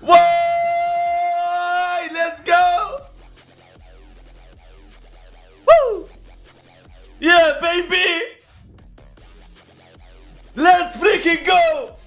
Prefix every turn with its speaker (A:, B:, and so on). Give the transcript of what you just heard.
A: Why? Let's go! Woo! Yeah, baby! Let's freaking go!